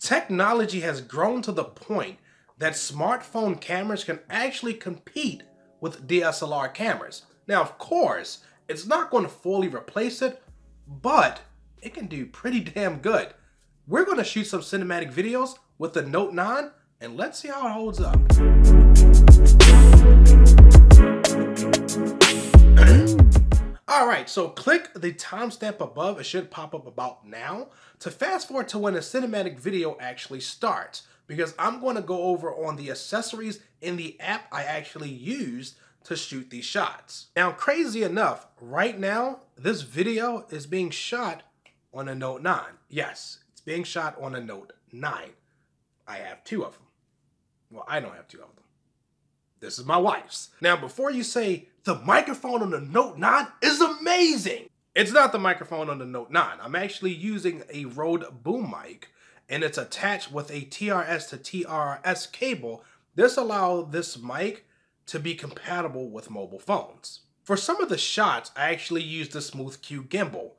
Technology has grown to the point that smartphone cameras can actually compete with DSLR cameras. Now, of course, it's not going to fully replace it, but it can do pretty damn good. We're going to shoot some cinematic videos with the Note 9 and let's see how it holds up. Alright, so click the timestamp above, it should pop up about now, to fast forward to when the cinematic video actually starts, because I'm going to go over on the accessories in the app I actually used to shoot these shots. Now, crazy enough, right now, this video is being shot on a Note 9. Yes, it's being shot on a Note 9. I have two of them. Well, I don't have two of them. This is my wife's. Now, before you say the microphone on the Note 9 is amazing, it's not the microphone on the Note 9. I'm actually using a Rode boom mic and it's attached with a TRS to TRS cable. This allows this mic to be compatible with mobile phones. For some of the shots, I actually used the Smooth Q gimbal.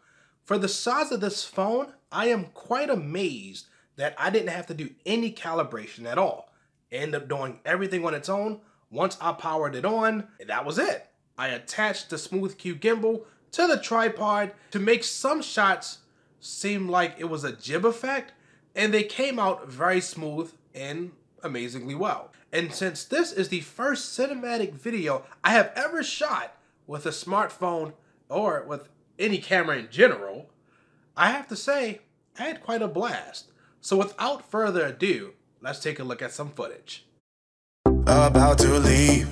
For the size of this phone, I am quite amazed that I didn't have to do any calibration at all. End up doing everything on its own. Once I powered it on, that was it. I attached the Smooth Q gimbal to the tripod to make some shots seem like it was a jib effect, and they came out very smooth and amazingly well. And since this is the first cinematic video I have ever shot with a smartphone or with any camera in general, I have to say, I had quite a blast. So without further ado, let's take a look at some footage. About to leave,